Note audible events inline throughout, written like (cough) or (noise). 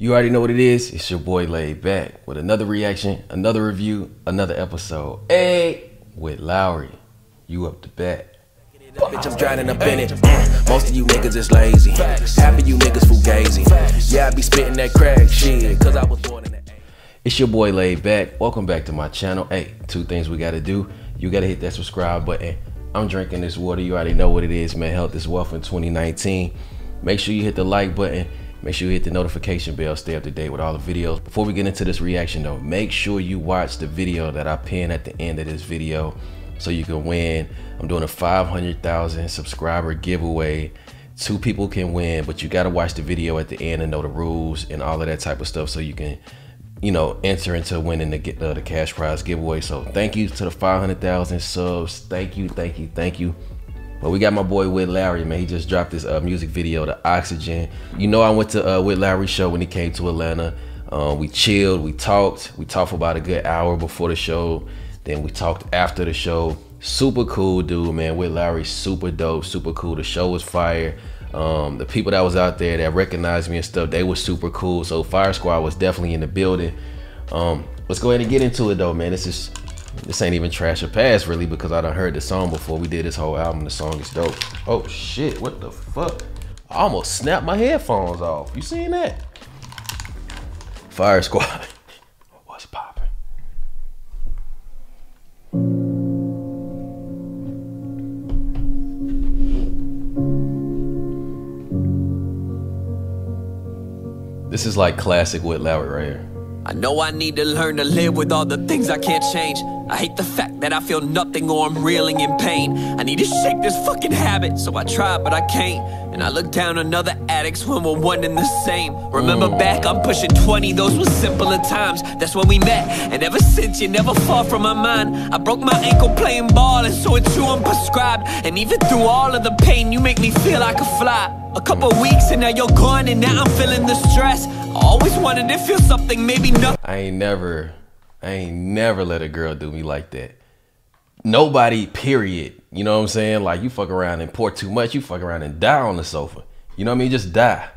You already know what it is. It's your boy LayedBak with another reaction, another review, another episode. Hey, Witt Lowry. You up to bat. Bitch, I'm drowning up in it. Mm, Most of you niggas is lazy. Half of you niggas fugazi. Yeah, I be spitting that crack shit. Cause I was born in the It's your boy LayedBak. Welcome back to my channel. Hey, two things we gotta do. You gotta hit that subscribe button. I'm drinking this water. You already know what it is, man. Health is wealth in 2019. Make sure you hit the like button. Make sure you hit the notification bell. Stay up to date with all the videos. Before we get into this reaction though, make sure you watch the video that I pin at the end of this video so you can win. I'm doing a 500,000 subscriber giveaway. Two people can win, but you gotta watch the video at the end and know the rules and all of that type of stuff so you can you know, enter into winning the uh, the cash prize giveaway. So thank you to the 500,000 subs. Thank you, thank you, thank you. But we got my boy Witt Lowry, man. He just dropped this uh, music video, The Oxygin. You know, I went to uh, Witt Lowry show when he came to Atlanta. Um, we chilled, we talked. We talked for about a good hour before the show. Then we talked after the show. Super cool dude, man. Witt Lowry, super dope, super cool. The show was fire. Um, the people that was out there that recognized me and stuff, they were super cool. So Fire Squad was definitely in the building. Um, let's go ahead and get into it though, man. This is this ain't even trash or pass really because I done heard the song before. We did this whole album. The song is dope. Oh shit, what the fuck? I almost snapped my headphones off. You seen that? Fire Squad. (laughs) What's poppin'? This is like classic Witt Lowry right here. I know I need to learn to live with all the things I can't change. I hate the fact that I feel nothing or I'm reeling in pain. I need to shake this fucking habit, so I try, but I can't. And I look down on other addicts when we're one and the same. Remember back, I'm pushing 20, those were simpler times. That's when we met, and ever since you never far from my mind. I broke my ankle playing ball, and so it's you I'm prescribed. And even through all of the pain, you make me feel I could fly. A couple weeks and now you're gone, and now I'm feeling the stress. Always wanted to feel something, maybe nothing. I ain't never, I ain't never let a girl do me like that. Nobody, period. You know what I'm saying? Like you fuck around and pour too much, you fuck around and die on the sofa. You know what I mean? Just die.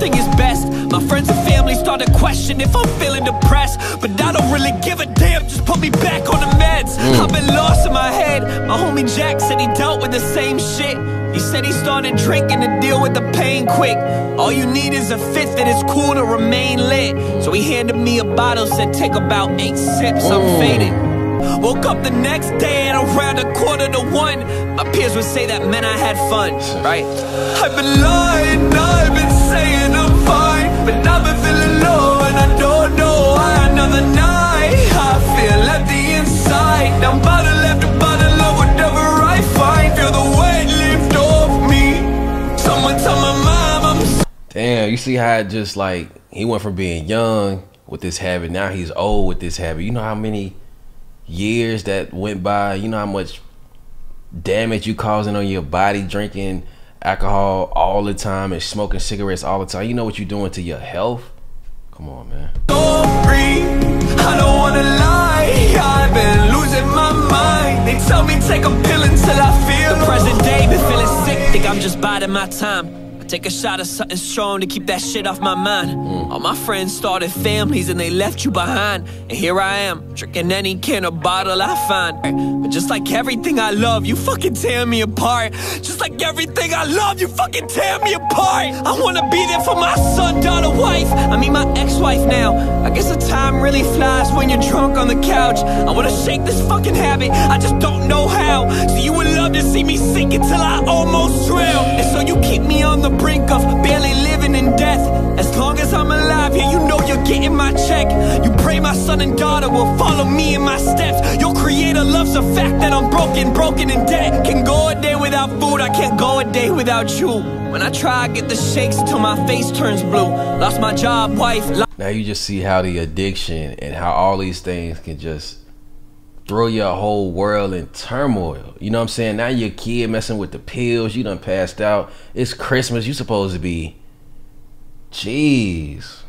Thing is best. My friends and family start to question if I'm feeling depressed. But I don't really give a damn, just put me back on the meds. Mm. I've been lost in my head. My homie Jack said he dealt with the same shit. He said he started drinking to deal with the pain quick. All you need is a fifth and it's cool to remain lit. So he handed me a bottle, said take about eight sips, I'm mm. faded. Woke up the next day at around a quarter to one. My peers would say that meant I had fun, right? I've been lying, I've been Another night, I feel inside. I'm bottle after bottle of whatever I find. Feel the weight lift off me. Someone tell my mom I'm Damn, you see how it just like he went from being young with this habit, now he's old with this habit. You know how many years that went by, you know how much damage you causing on your body drinking alcohol all the time and smoking cigarettes all the time. You know what you're doing to your health? Come on, man. sorry. I don't wanna lie. I've been losing my mind. They tell me take a pill until I feel the present day. Been feeling sick, think I'm just biding my time. Take a shot of something strong to keep that shit off my mind. All my friends started families and they left you behind. And here I am, drinking any can or bottle I find. But just like everything I love, you fucking tear me apart. Just like everything I love, you fucking tear me apart. I wanna be there for my son, daughter, wife. I mean, my ex wife now. I guess the time really flies when you're drunk on the couch. I wanna shake this fucking habit, I just don't know how. So you would love to see me sink until I almost drown. And so you keep me on the brink of barely living in death. As long as I'm alive, yeah, you know you're getting my check. You pray my son and daughter will follow me in my steps. Your creator loves the fact that I'm broken, broken in debt. Can go a day without food, I can't go a day without you. When I try, I get the shakes till my face turns blue. Lost my job, wife, Now you just see how the addiction and how all these things can just throw your whole world in turmoil. You know what I'm saying? Now your kid messing with the pills, you done passed out. It's Christmas, you supposed to be Jeez.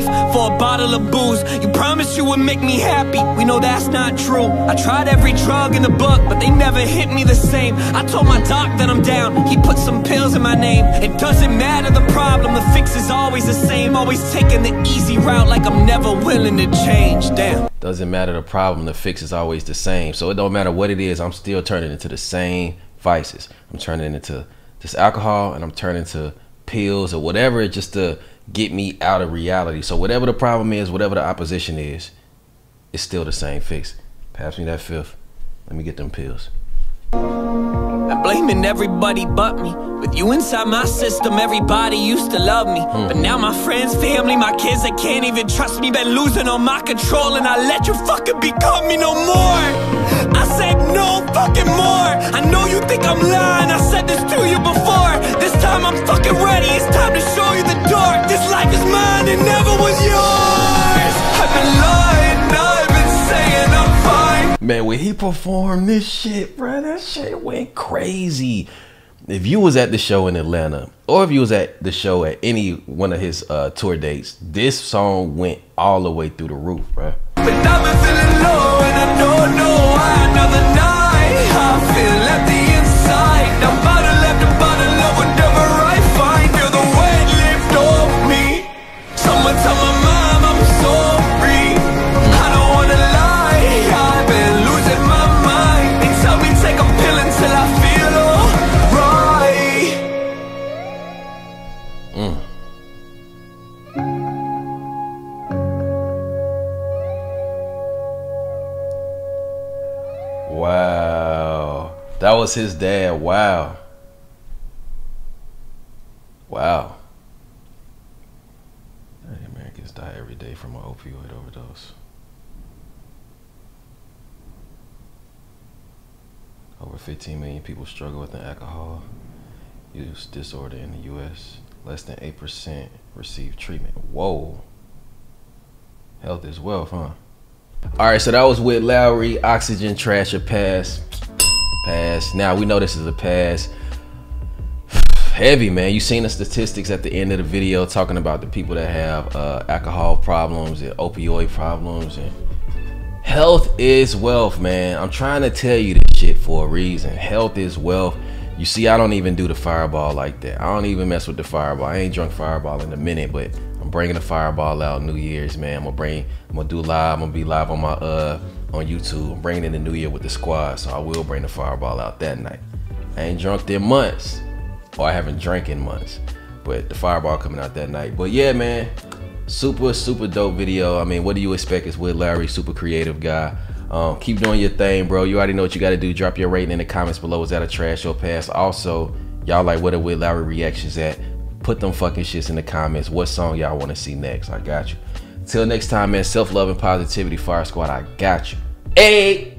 For a bottle of booze. You promised you would make me happy. We know that's not true. I tried every drug in the book, but they never hit me the same. I told my doc that I'm down. He put some pills in my name. It doesn't matter the problem, the fix is always the same. Always taking the easy route like I'm never willing to change. Damn. Doesn't matter the problem, the fix is always the same. So it don't matter what it is, I'm still turning into the same vices. I'm turning into this alcohol and I'm turning to pills or whatever just to get me out of reality. So whatever the problem is, whatever the opposition is, it's still the same fix. Pass me that fifth. Let me get them pills. I'm blaming everybody but me. With you inside my system, everybody used to love me. Hmm. But now my friends, family, my kids, they can't even trust me. Been losing all my control, and I let you fucking become me no more. When he performed this shit, bro, that shit went crazy. If you was at the show in Atlanta, or if you was at the show at any one of his uh, tour dates, this song went all the way through the roof, bro. That was his dad. Wow. Wow. Americans die every day from an opioid overdose. Over 15 million people struggle with an alcohol use disorder in the U.S. Less than 8% receive treatment. Whoa. Health is wealth, huh? All right, so that was Witt Lowry, Oxygin, Trash, or Pass. Pass. Now we know this is a pass. Heavy, man. You seen the statistics at the end of the video talking about the people that have uh, alcohol problems and opioid problems and health is wealth, man. I'm trying to tell you this shit for a reason. Health is wealth. You see, I don't even do the fireball like that. I don't even mess with the fireball. I ain't drunk fireball in a minute, but I'm bringing the fireball out New Year's, man. I'm gonna bring, I'm gonna do live. I'm gonna be live on my uh on YouTube. I'm bringing in the New Year with the squad, so I will bring the fireball out that night. I ain't drunk in months, or I haven't drank in months, but the fireball coming out that night. But yeah, man, super super dope video. I mean, what do you expect? It's Witt Lowry, super creative guy. Um, keep doing your thing, bro. You already know what you got to do. Drop your rating in the comments below. Is that a trash or pass? Also, y'all like what are Witt Lowry reactions at? Put them fucking shits in the comments. What song y'all want to see next? I got you. Till next time, man. Self love and positivity. Fire Squad. I got you. Hey.